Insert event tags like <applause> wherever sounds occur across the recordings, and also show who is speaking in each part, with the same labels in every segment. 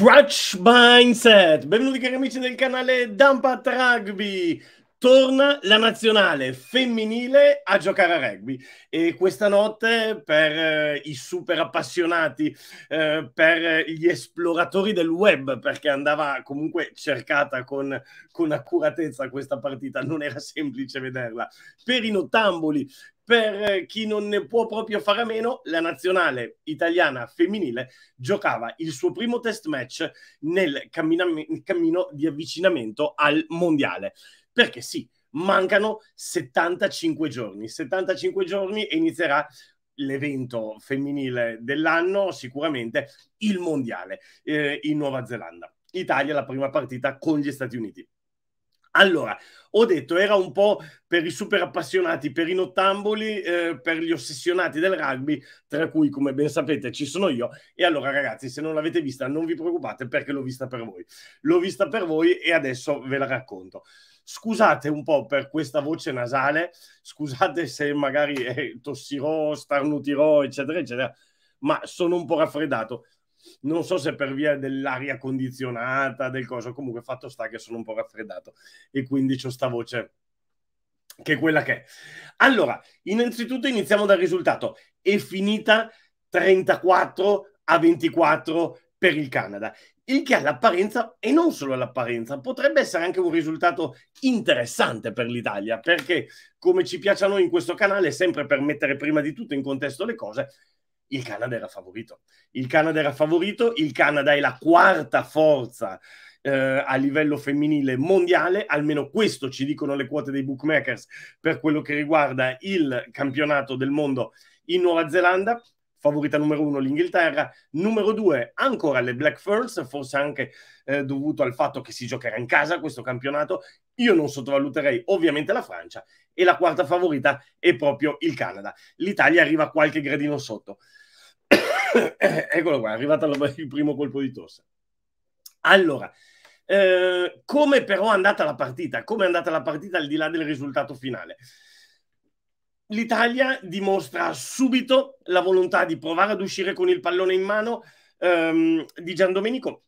Speaker 1: Crutch Mindset, benvenuti cari amici del canale Dumpat Rugby. Torna la nazionale femminile a giocare a rugby e questa notte per eh, i super appassionati, eh, per gli esploratori del web, perché andava comunque cercata con, con accuratezza questa partita, non era semplice vederla, per i nottamboli, per chi non ne può proprio fare a meno, la nazionale italiana femminile giocava il suo primo test match nel cammino di avvicinamento al mondiale. Perché sì, mancano 75 giorni. 75 giorni e inizierà l'evento femminile dell'anno, sicuramente il mondiale eh, in Nuova Zelanda. Italia la prima partita con gli Stati Uniti. Allora, ho detto, era un po' per i super appassionati, per i nottamboli, eh, per gli ossessionati del rugby, tra cui, come ben sapete, ci sono io. E allora, ragazzi, se non l'avete vista, non vi preoccupate perché l'ho vista per voi. L'ho vista per voi e adesso ve la racconto. Scusate un po' per questa voce nasale, scusate se magari eh, tossirò, starnutirò, eccetera, eccetera, ma sono un po' raffreddato non so se per via dell'aria condizionata, del coso, comunque fatto sta che sono un po' raffreddato e quindi ho sta voce che è quella che è. Allora, innanzitutto iniziamo dal risultato. È finita 34 a 24 per il Canada, il che all'apparenza, e non solo all'apparenza, potrebbe essere anche un risultato interessante per l'Italia, perché come ci piace a noi in questo canale, sempre per mettere prima di tutto in contesto le cose, il Canada era favorito. Il Canada era favorito, il Canada è la quarta forza eh, a livello femminile mondiale, almeno questo ci dicono le quote dei bookmakers per quello che riguarda il campionato del mondo in Nuova Zelanda. Favorita numero uno l'Inghilterra, numero due ancora le Black Ferns, forse anche eh, dovuto al fatto che si giocherà in casa questo campionato. Io non sottovaluterei ovviamente la Francia e la quarta favorita è proprio il Canada. L'Italia arriva qualche gradino sotto. <coughs> Eccolo qua, è arrivato il primo colpo di tosse. Allora, eh, come però è andata la partita? Come è andata la partita al di là del risultato finale? L'Italia dimostra subito la volontà di provare ad uscire con il pallone in mano ehm, di Gian Domenico.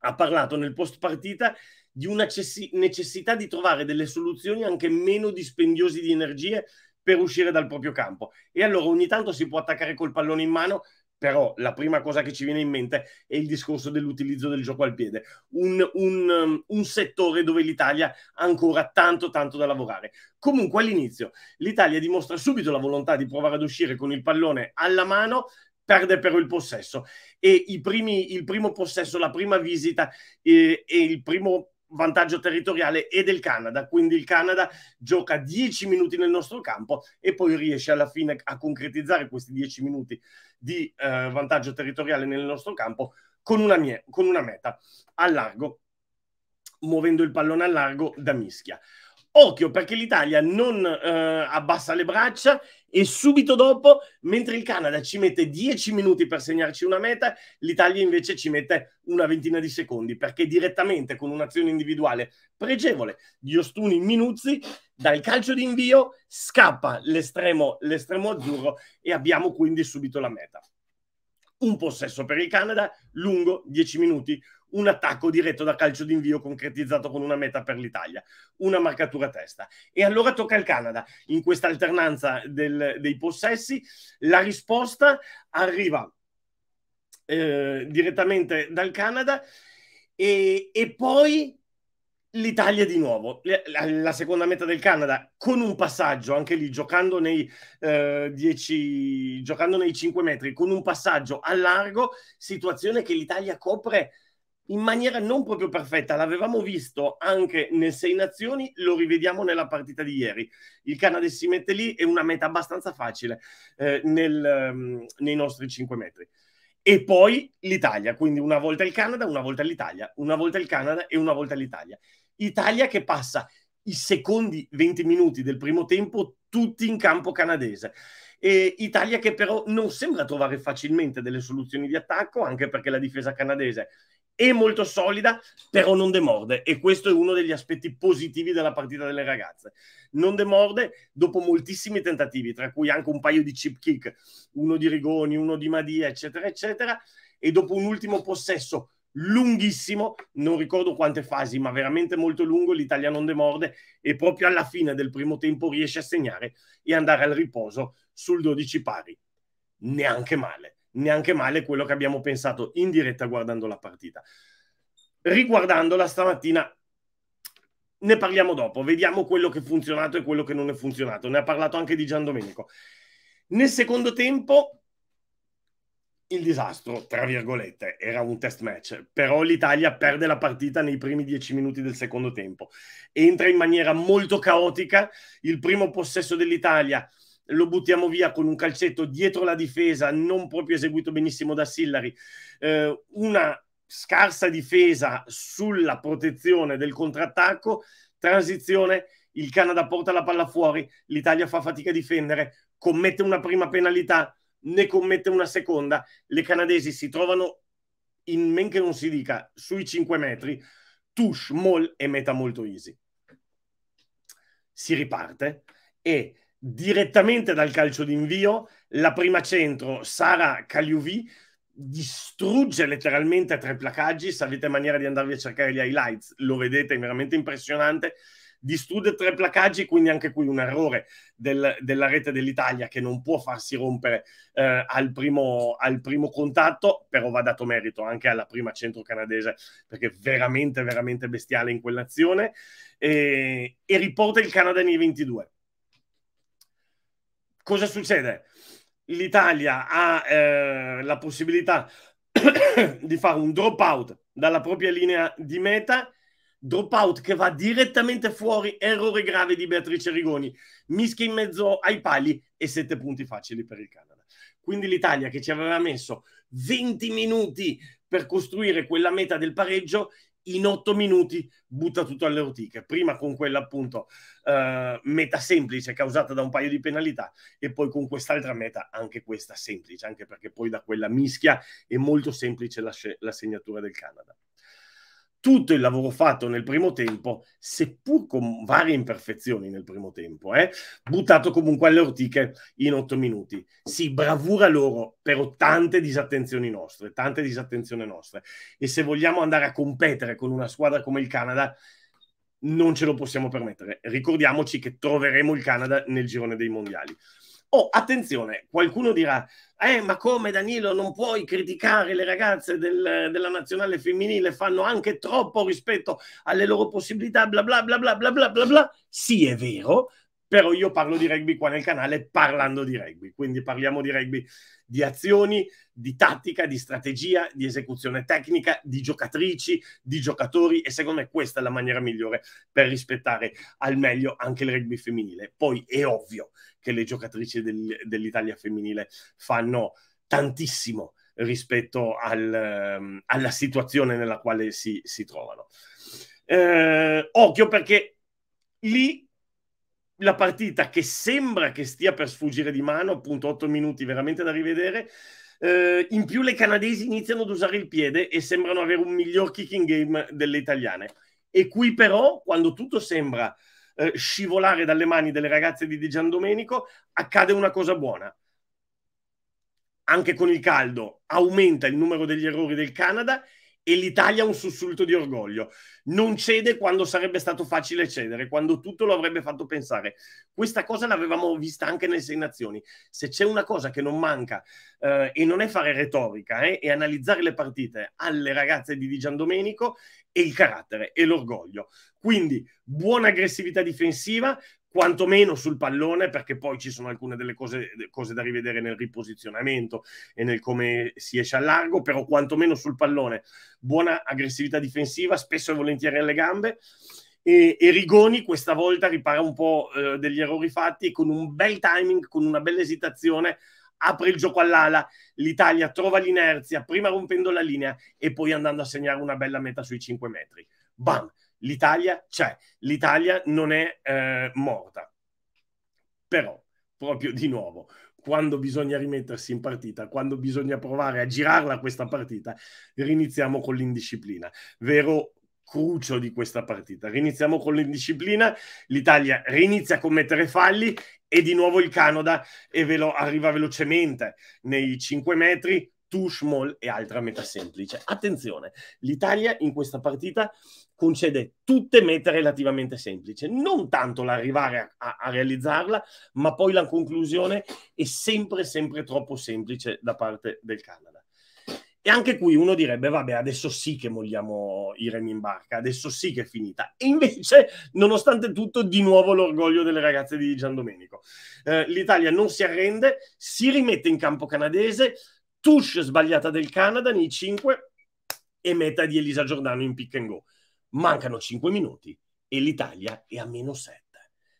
Speaker 1: Ha parlato nel post partita di una necessità di trovare delle soluzioni anche meno dispendiosi di energie per uscire dal proprio campo. E allora ogni tanto si può attaccare col pallone in mano, però la prima cosa che ci viene in mente è il discorso dell'utilizzo del gioco al piede, un, un, um, un, settore dove l'Italia ha ancora tanto tanto da lavorare. Comunque all'inizio l'Italia dimostra subito la volontà di provare ad uscire con il pallone alla mano, perde però il possesso e primi, il primo possesso, la prima visita e, e il primo vantaggio territoriale e del Canada, quindi il Canada gioca 10 minuti nel nostro campo e poi riesce alla fine a concretizzare questi 10 minuti di eh, vantaggio territoriale nel nostro campo con una, mie- con una meta a largo, muovendo il pallone a largo da mischia. Occhio perché l'Italia non eh, abbassa le braccia e subito dopo, mentre il Canada ci mette 10 minuti per segnarci una meta, l'Italia invece ci mette una ventina di secondi perché direttamente con un'azione individuale pregevole di Ostuni Minuzzi dal calcio di invio scappa l'estremo, l'estremo azzurro e abbiamo quindi subito la meta. Un possesso per il Canada lungo 10 minuti, un attacco diretto da calcio d'invio concretizzato con una meta per l'Italia, una marcatura a testa. E allora tocca al Canada. In questa alternanza del, dei possessi, la risposta arriva eh, direttamente dal Canada e, e poi l'Italia di nuovo, la, la, seconda meta del Canada, con un passaggio, anche lì giocando nei, eh, 10, giocando nei 5 metri, con un passaggio a largo, situazione che l'Italia copre in maniera non proprio perfetta. L'avevamo visto anche nel Sei Nazioni, lo rivediamo nella partita di ieri. Il Canada si mette lì, è una meta abbastanza facile eh, nel, um, nei nostri 5 metri. E poi l'Italia, quindi una volta il Canada, una volta l'Italia, una volta il Canada e una volta l'Italia. Italia che passa i secondi 20 minuti del primo tempo tutti in campo canadese. E Italia che però non sembra trovare facilmente delle soluzioni di attacco, anche perché la difesa canadese è molto solida, però non demorde e questo è uno degli aspetti positivi della partita delle ragazze. Non demorde dopo moltissimi tentativi, tra cui anche un paio di chip kick, uno di Rigoni, uno di Madia, eccetera, eccetera, e dopo un ultimo possesso lunghissimo, non ricordo quante fasi, ma veramente molto lungo, l'Italia non demorde e proprio alla fine del primo tempo riesce a segnare e andare al riposo sul 12 pari. Neanche male, neanche male quello che abbiamo pensato in diretta guardando la partita. Riguardandola stamattina ne parliamo dopo, vediamo quello che è funzionato e quello che non è funzionato. Ne ha parlato anche di Gian Domenico. Nel secondo tempo il disastro, tra virgolette, era un test match, però l'Italia perde la partita nei primi dieci minuti del secondo tempo. Entra in maniera molto caotica, il primo possesso dell'Italia lo buttiamo via con un calcetto dietro la difesa, non proprio eseguito benissimo da Sillari, eh, una scarsa difesa sulla protezione del contrattacco, transizione, il Canada porta la palla fuori, l'Italia fa fatica a difendere, commette una prima penalità, ne commette una seconda, le canadesi si trovano in men che non si dica sui 5 metri, touche, mall e meta molto easy. Si riparte e direttamente dal calcio d'invio la prima centro Sara Caliuvi distrugge letteralmente tre placaggi. Se avete maniera di andarvi a cercare gli highlights, lo vedete, è veramente impressionante. Distrugge tre placaggi, quindi anche qui un errore del, della rete dell'Italia che non può farsi rompere eh, al, primo, al, primo, contatto, però va dato merito anche alla prima centro canadese perché veramente, veramente bestiale in quell'azione e, e riporta il Canada nei 22. Cosa succede? l'Italia ha eh, la possibilità <coughs> di fare un drop out dalla propria linea di meta, drop out che va direttamente fuori, errore grave di Beatrice Rigoni, mischia in mezzo ai pali e sette punti facili per il Canada. Quindi l'Italia che ci aveva messo 20 minuti per costruire quella meta del pareggio, in otto minuti butta tutto alle ortiche, prima con quella appunto uh, meta semplice causata da un paio di penalità e poi con quest'altra meta, anche questa semplice, anche perché poi da quella mischia è molto semplice la, la segnatura del Canada tutto il lavoro fatto nel primo tempo, seppur con varie imperfezioni nel primo tempo, eh, buttato comunque alle ortiche in otto minuti. Sì, bravura loro, però tante disattenzioni nostre, tante disattenzioni nostre. E se vogliamo andare a competere con una squadra come il Canada, non ce lo possiamo permettere. Ricordiamoci che troveremo il Canada nel girone dei mondiali. Oh, attenzione, qualcuno dirà, eh, ma come Danilo non puoi criticare le ragazze del, della nazionale femminile, fanno anche troppo rispetto alle loro possibilità, bla bla bla bla bla bla bla. Sì, è vero, però io parlo di rugby qua nel canale parlando di rugby, quindi parliamo di rugby di azioni, di tattica, di strategia, di esecuzione tecnica, di giocatrici, di giocatori e secondo me questa è la maniera migliore per rispettare al meglio anche il rugby femminile. Poi è ovvio che le giocatrici del, dell'Italia femminile fanno tantissimo rispetto al, um, alla situazione nella quale si, si trovano. Eh, occhio perché lì la partita che sembra che stia per sfuggire di mano, appunto 8 minuti veramente da rivedere, eh, in più le canadesi iniziano ad usare il piede e sembrano avere un miglior kicking game delle italiane. E qui però, quando tutto sembra eh, scivolare dalle mani delle ragazze di Di Gian Domenico, accade una cosa buona. Anche con il caldo aumenta il numero degli errori del Canada e l'Italia ha un sussulto di orgoglio. Non cede quando sarebbe stato facile cedere, quando tutto lo avrebbe fatto pensare. Questa cosa l'avevamo vista anche nelle Sei Nazioni. Se c'è una cosa che non manca, eh, e non è fare retorica, eh, è analizzare le partite alle ragazze di Di Gian Domenico, e il carattere e l'orgoglio. Quindi buona aggressività difensiva, quantomeno sul pallone, perché poi ci sono alcune delle cose, cose, da rivedere nel riposizionamento e nel come si esce al largo, però quantomeno sul pallone buona aggressività difensiva, spesso e volentieri alle gambe. E, e Rigoni questa volta ripara un po' eh, degli errori fatti con un bel timing, con una bella esitazione, apre il gioco all'ala, l'Italia trova l'inerzia, prima rompendo la linea e poi andando a segnare una bella meta sui 5 metri. Bam! l'Italia c'è, l'Italia non è eh, morta. Però, proprio di nuovo, quando bisogna rimettersi in partita, quando bisogna provare a girarla questa partita, riniziamo con l'indisciplina. Vero crucio di questa partita. Riniziamo con l'indisciplina, l'Italia rinizia a commettere falli e di nuovo il Canada e velo- arriva velocemente nei 5 metri, touche, mall e altra meta semplice. Attenzione, l'Italia in questa partita concede tutte mete relativamente semplici, non tanto l'arrivare a, a, realizzarla, ma poi la conclusione è sempre, sempre troppo semplice da parte del Canada. E anche qui uno direbbe, vabbè, adesso sì che mogliamo i remi in barca, adesso sì che è finita. E invece, nonostante tutto, di nuovo l'orgoglio delle ragazze di Gian Domenico. Eh, L'Italia non si arrende, si rimette in campo canadese, touche sbagliata del Canada nei 5 e meta di Elisa Giordano in pick and go. Mancano 5 minuti e l'Italia è a meno 7.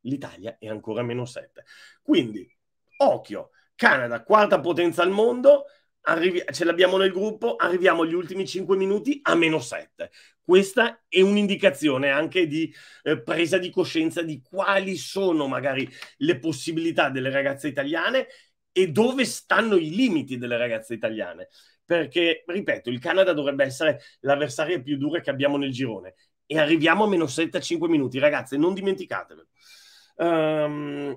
Speaker 1: L'Italia è ancora a meno 7. Quindi, occhio, Canada, quarta potenza al mondo, arrivi- ce l'abbiamo nel gruppo, arriviamo agli ultimi 5 minuti a meno 7. Questa è un'indicazione anche di eh, presa di coscienza di quali sono magari le possibilità delle ragazze italiane e dove stanno i limiti delle ragazze italiane. Perché, ripeto, il Canada dovrebbe essere l'avversaria più dura che abbiamo nel girone e arriviamo a meno 7 a 5 minuti. Ragazze, non dimenticatevelo. Um,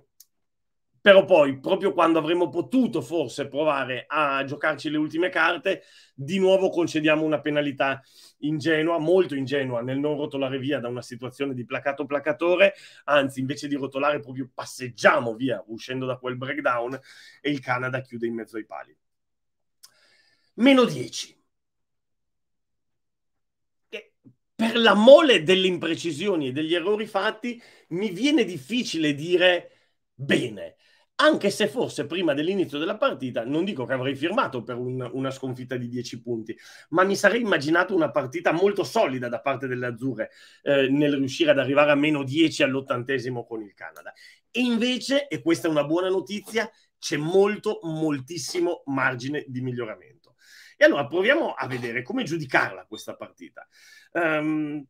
Speaker 1: però poi, proprio quando avremmo potuto forse provare a giocarci le ultime carte, di nuovo concediamo una penalità ingenua, molto ingenua, nel non rotolare via da una situazione di placato placatore, anzi, invece di rotolare proprio passeggiamo via, uscendo da quel breakdown, e il Canada chiude in mezzo ai pali. Meno 10. per la mole delle imprecisioni e degli errori fatti, mi viene difficile dire bene anche se forse prima dell'inizio della partita, non dico che avrei firmato per un, una sconfitta di 10 punti, ma mi sarei immaginato una partita molto solida da parte delle Azzurre eh, nel riuscire ad arrivare a meno 10 all'ottantesimo con il Canada. E invece, e questa è una buona notizia, c'è molto, moltissimo margine di miglioramento. E allora proviamo a vedere come giudicarla questa partita. Um,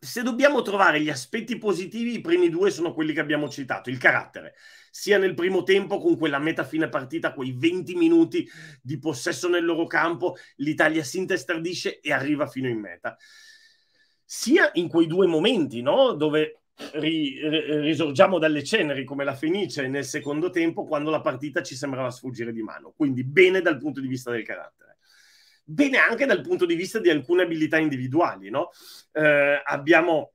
Speaker 1: se dobbiamo trovare gli aspetti positivi, i primi due sono quelli che abbiamo citato, il carattere, sia nel primo tempo con quella meta fine partita, quei 20 minuti di possesso nel loro campo, l'Italia si intestardisce e arriva fino in meta, sia in quei due momenti, no? dove ri, risorgiamo dalle ceneri come la Fenice nel secondo tempo, quando la partita ci sembrava sfuggire di mano, quindi bene dal punto di vista del carattere bene anche dal punto di vista di alcune abilità individuali. No? Eh, abbiamo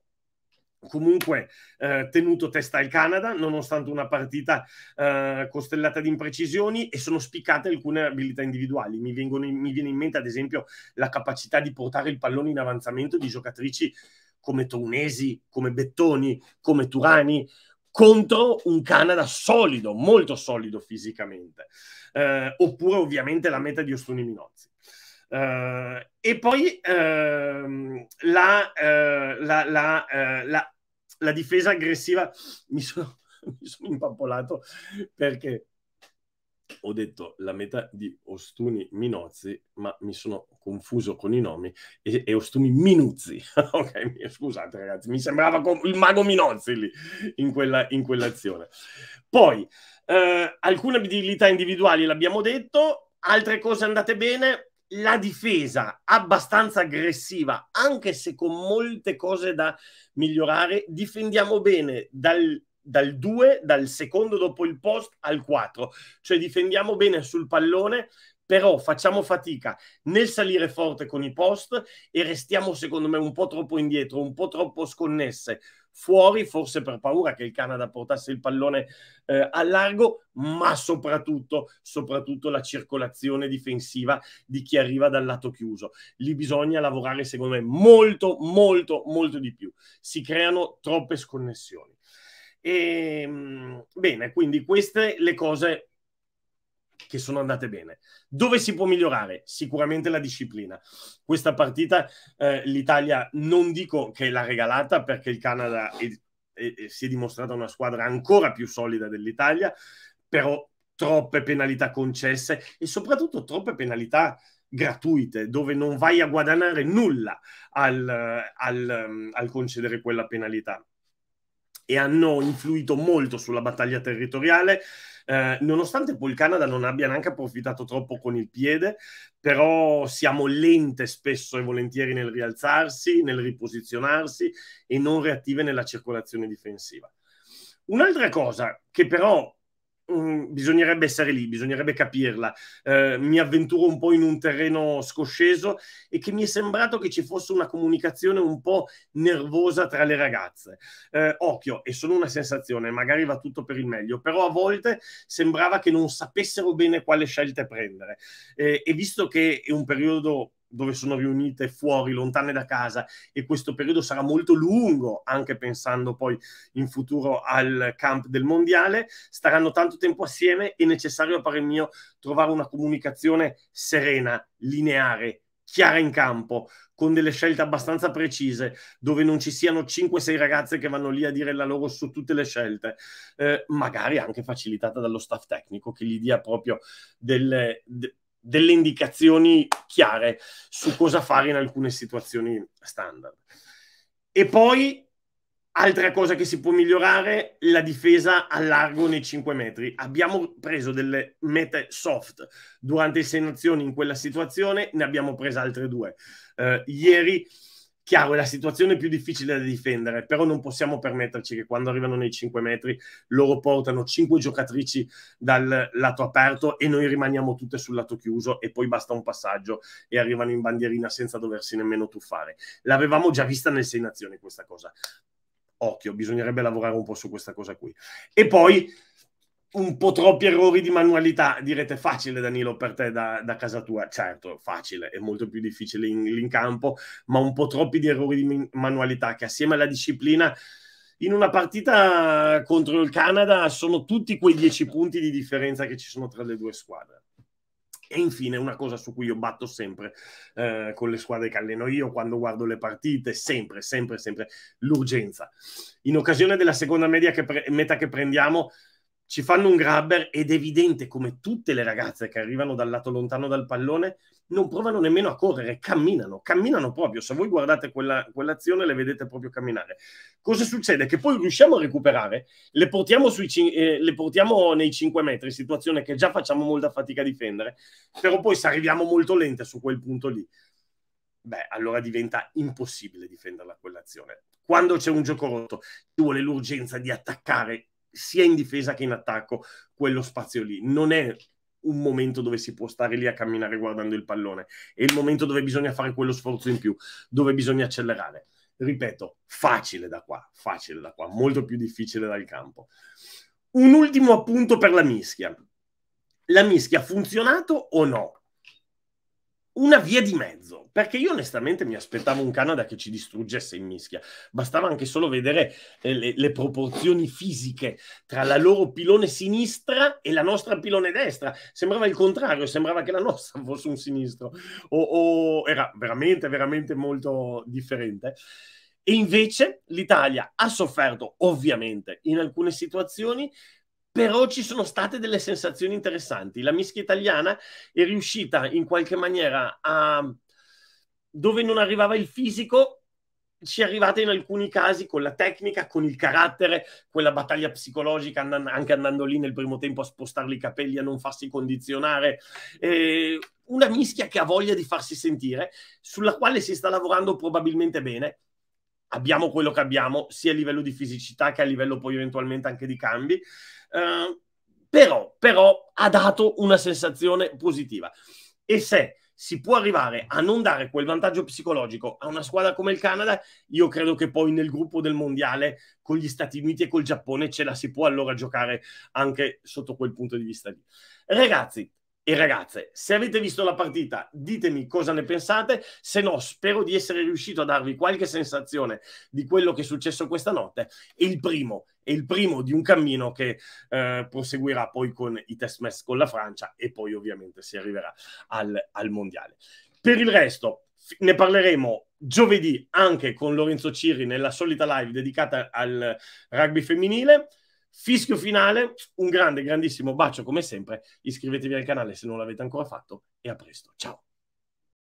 Speaker 1: comunque eh, tenuto testa al Canada nonostante una partita eh, costellata di imprecisioni e sono spiccate alcune abilità individuali. Mi, vengono, mi viene in mente ad esempio la capacità di portare il pallone in avanzamento di giocatrici come Tounesi, come Bettoni, come Turani contro un Canada solido, molto solido fisicamente. Eh, oppure ovviamente la meta di Ostuni Minozzi. Uh, e poi uh, la, uh, la, la, la, difesa aggressiva mi sono, <laughs> mi sono impappolato perché ho detto la metà di Ostuni Minozzi, ma mi sono confuso con i nomi e, e Ostuni Minuzzi. <laughs> ok, scusate ragazzi, mi sembrava il mago Minozzi lì in, quella, in quell'azione. Poi, alcune abilità individuali l'abbiamo detto, altre cose andate bene, la difesa abbastanza aggressiva, anche se con molte cose da migliorare, difendiamo bene dal, dal 2, dal secondo dopo il post al 4, cioè difendiamo bene sul pallone, però facciamo fatica nel salire forte con i post e restiamo secondo me un po' troppo indietro, un po' troppo sconnesse fuori, forse per paura che il Canada portasse il pallone eh, a largo, ma soprattutto, soprattutto la circolazione difensiva di chi arriva dal lato chiuso. Lì bisogna lavorare, secondo me, molto, molto, molto di più. Si creano troppe sconnessioni. E, ehm, bene, quindi queste le cose che sono andate bene. Dove si può migliorare? Sicuramente la disciplina. Questa partita eh, l'Italia non dico che l'ha regalata perché il Canada è, è, è, si è dimostrata una squadra ancora più solida dell'Italia, però troppe penalità concesse e soprattutto troppe penalità gratuite dove non vai a guadagnare nulla al, al, al concedere quella penalità e hanno influito molto sulla battaglia territoriale eh, nonostante poi il Canada non abbia neanche approfittato troppo con il piede, però siamo lente spesso e volentieri nel rialzarsi, nel riposizionarsi e non reattive nella circolazione difensiva. Un'altra cosa che però Bisognerebbe essere lì, bisognerebbe capirla. Eh, mi avventuro un po' in un terreno scosceso e che mi è sembrato che ci fosse una comunicazione un po' nervosa tra le ragazze. Eh, occhio, è solo una sensazione, magari va tutto per il meglio, però a volte sembrava che non sapessero bene quale scelte prendere. Eh, e visto che è un periodo dove sono riunite fuori, lontane da casa e questo periodo sarà molto lungo, anche pensando poi in futuro al camp del mondiale, staranno tanto tempo assieme, è necessario a parer mio trovare una comunicazione serena, lineare, chiara in campo, con delle scelte abbastanza precise, dove non ci siano 5-6 ragazze che vanno lì a dire la loro su tutte le scelte, eh, magari anche facilitata dallo staff tecnico che gli dia proprio delle, de, delle indicazioni chiare su cosa fare in alcune situazioni standard. E poi, altra cosa che si può migliorare, la difesa a largo nei 5 metri. Abbiamo preso delle mete soft durante le sei nazioni in quella situazione, ne abbiamo prese altre due. Uh, ieri Chiaro, è la situazione più difficile da difendere, però non possiamo permetterci che quando arrivano nei 5 metri loro portano 5 giocatrici dal lato aperto e noi rimaniamo tutte sul lato chiuso e poi basta un passaggio e arrivano in bandierina senza doversi nemmeno tuffare. L'avevamo già vista nel Sei Nazioni questa cosa. Occhio, bisognerebbe lavorare un po' su questa cosa qui. E poi un po' troppi errori di manualità. Direte facile, Danilo, per te da, da casa tua. Certo, facile, è molto più difficile in, in campo, ma un po' troppi di errori di manualità che assieme alla disciplina in una partita contro il Canada sono tutti quei dieci punti di differenza che ci sono tra le due squadre. E infine una cosa su cui io batto sempre eh, con le squadre che alleno io quando guardo le partite, sempre, sempre, sempre, l'urgenza. In occasione della seconda media che pre- meta che prendiamo, ci fanno un grabber ed è evidente come tutte le ragazze che arrivano dal lato lontano dal pallone non provano nemmeno a correre, camminano, camminano proprio. Se voi guardate quella, quell'azione le vedete proprio camminare. Cosa succede? Che poi riusciamo a recuperare, le portiamo, sui, eh, le portiamo nei 5 metri, situazione che già facciamo molta fatica a difendere, però poi se arriviamo molto lente su quel punto lì, beh, allora diventa impossibile difenderla quell'azione. Quando c'è un gioco rotto, ci vuole l'urgenza di attaccare sia in difesa che in attacco quello spazio lì. Non è un momento dove si può stare lì a camminare guardando il pallone, è il momento dove bisogna fare quello sforzo in più, dove bisogna accelerare. Ripeto, facile da qua, facile da qua, molto più difficile dal campo. Un ultimo appunto per la mischia. La mischia ha funzionato o no? Una via di mezzo, perché io onestamente mi aspettavo un Canada che ci distruggesse in mischia. Bastava anche solo vedere eh, le, le, proporzioni fisiche tra la loro pilone sinistra e la nostra pilone destra. Sembrava il contrario, sembrava che la nostra <laughs> fosse un sinistro, o, o era veramente, veramente molto differente. E invece l'Italia ha sofferto, ovviamente, in alcune situazioni, però ci sono state delle sensazioni interessanti. La mischia italiana è riuscita in qualche maniera a dove non arrivava il fisico, ci è arrivata in alcuni casi con la tecnica, con il carattere, quella battaglia psicologica, anche andando lì nel primo tempo a spostarli i capelli, a non farsi condizionare. Eh, una mischia che ha voglia di farsi sentire, sulla quale si sta lavorando probabilmente bene. Abbiamo quello che abbiamo, sia a livello di fisicità che a livello poi eventualmente anche di cambi. Uh, però, però ha dato una sensazione positiva. E se si può arrivare a non dare quel vantaggio psicologico a una squadra come il Canada, io credo che poi nel gruppo del mondiale con gli Stati Uniti e col Giappone ce la si può allora giocare anche sotto quel punto di vista lì. Ragazzi, e ragazze, se avete visto la partita, ditemi cosa ne pensate, se no spero di essere riuscito a darvi qualche sensazione di quello che è successo questa notte. E il primo, è il primo di un cammino che eh, proseguirà poi con i test match con la Francia e poi ovviamente si arriverà al, al Mondiale. Per il resto, ne parleremo giovedì anche con Lorenzo Ciri nella solita live dedicata al rugby femminile. Fischio finale, un grande, grandissimo bacio come sempre. Iscrivetevi al canale se non l'avete ancora fatto e a presto. Ciao!